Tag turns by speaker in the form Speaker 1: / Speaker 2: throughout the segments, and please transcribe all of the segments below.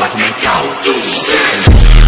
Speaker 1: like a cow.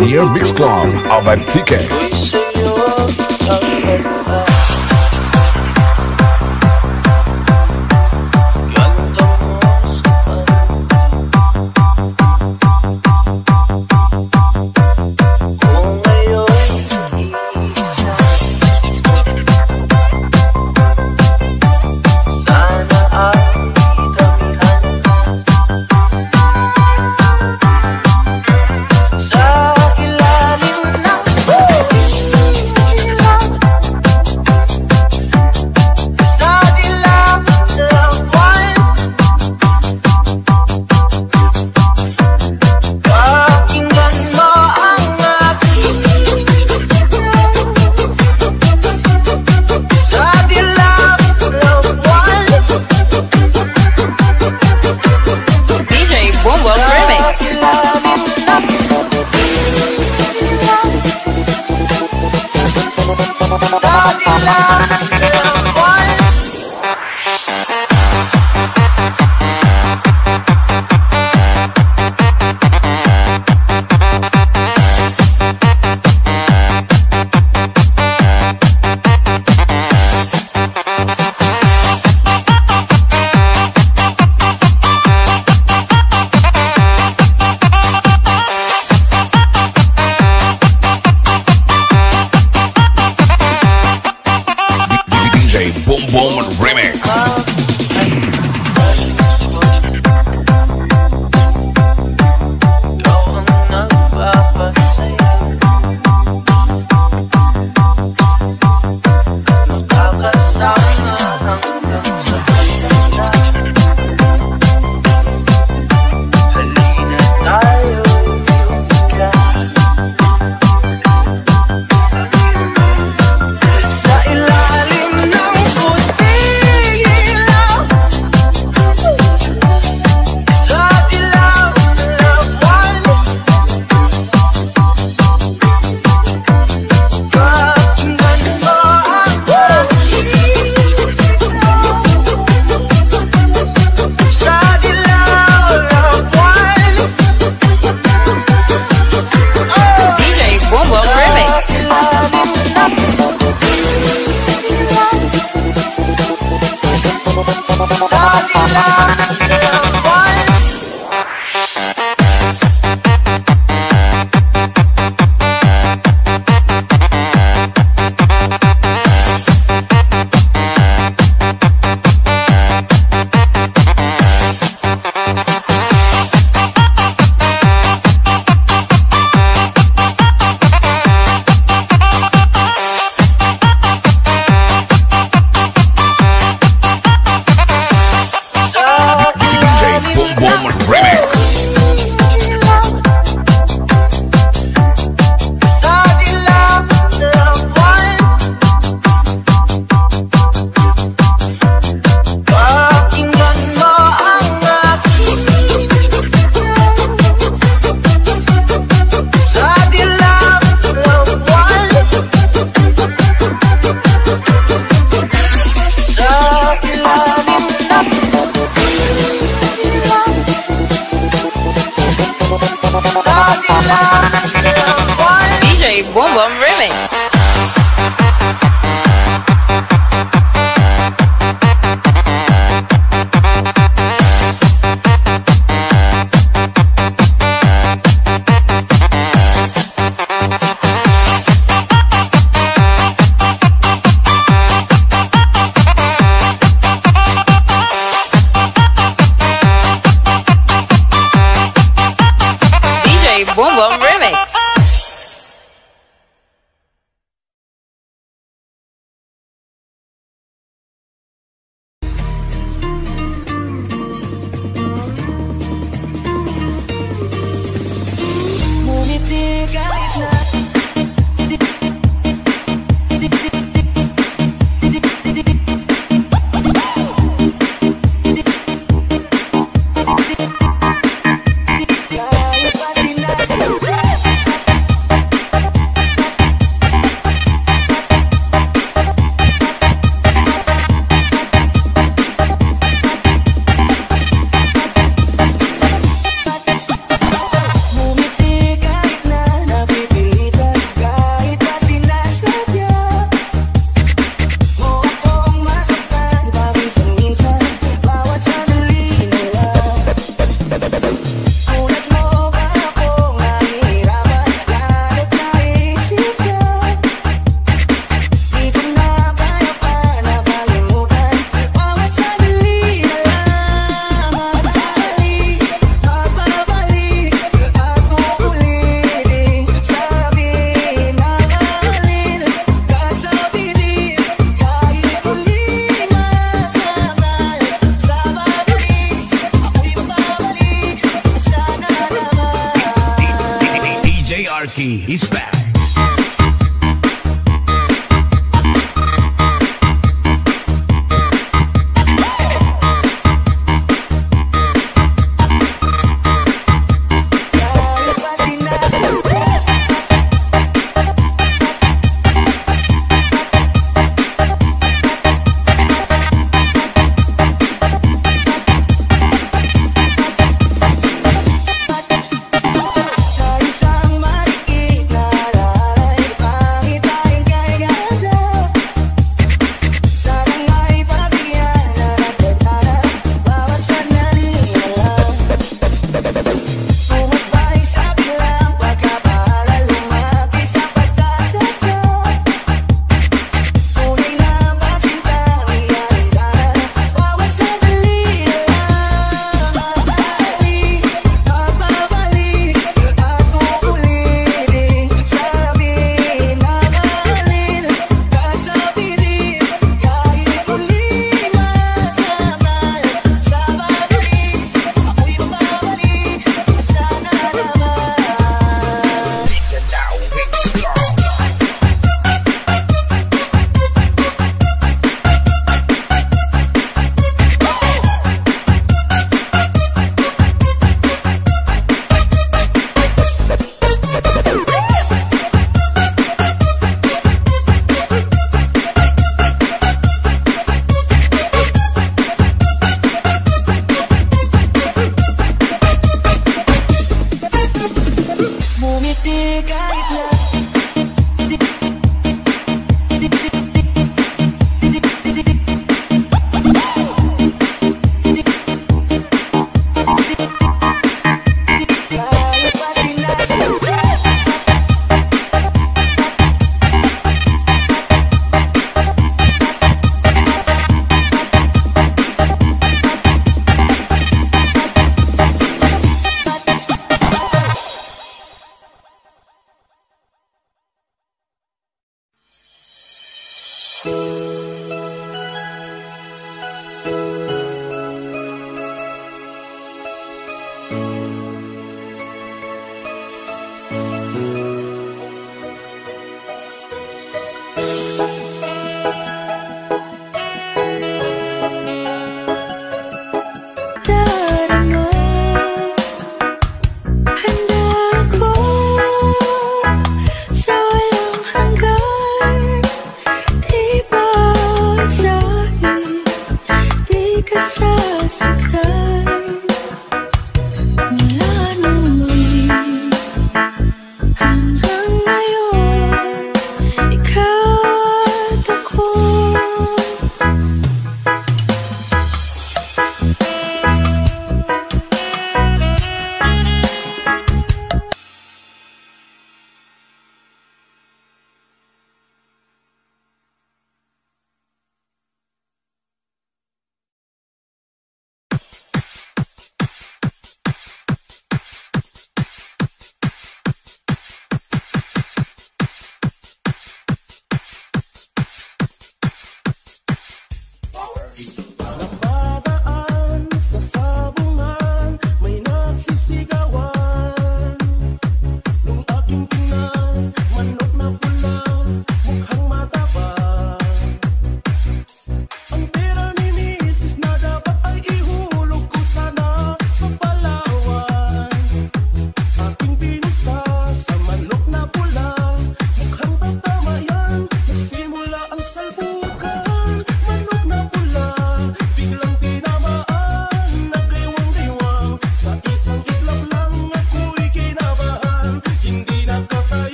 Speaker 2: Pioneer Mix Club Avantique.
Speaker 3: Sa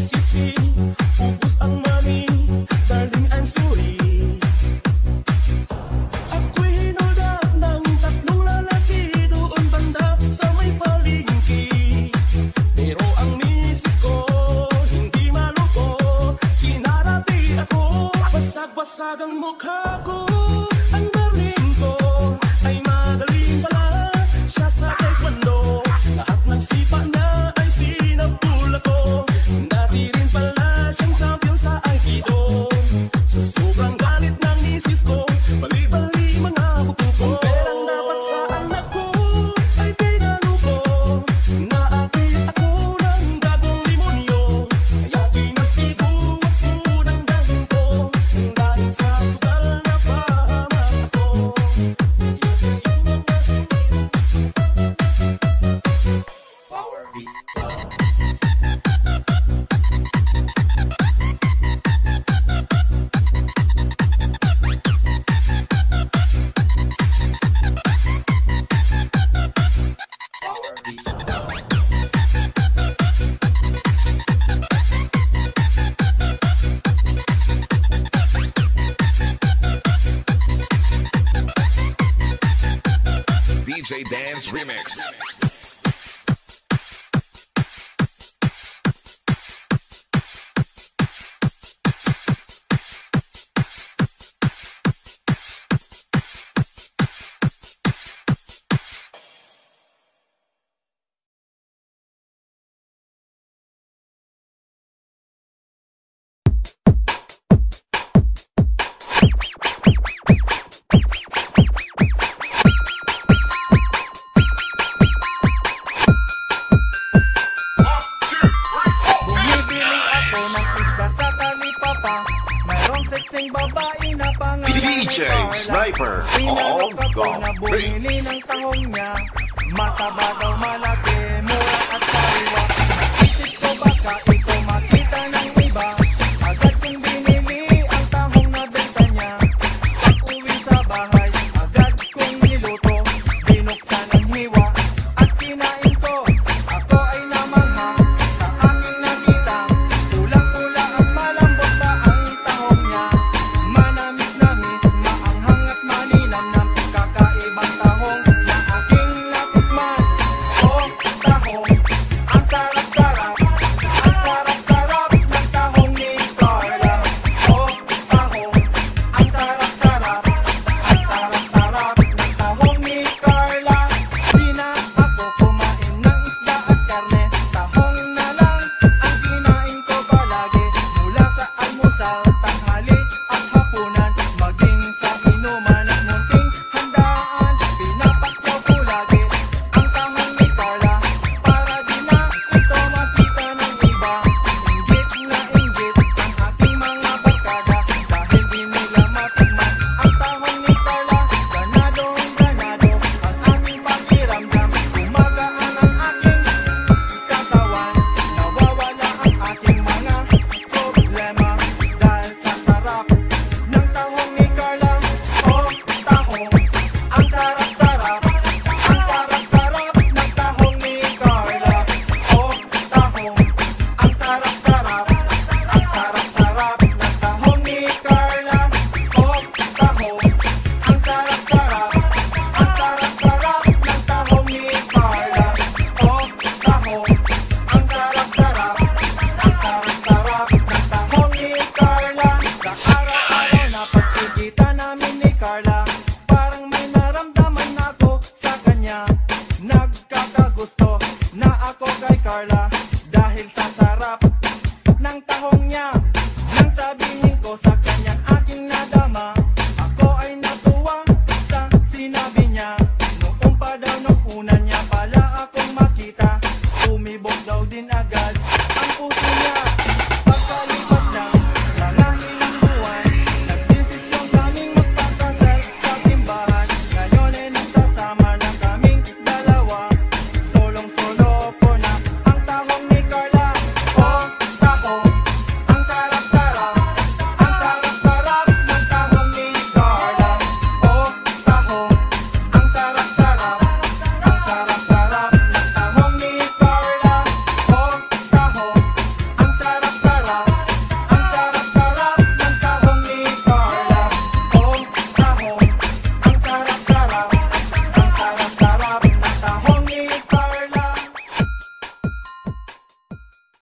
Speaker 3: sim, sim.
Speaker 4: DJ
Speaker 5: Dance Remix. DJ
Speaker 6: Sniper all
Speaker 2: gone. beats.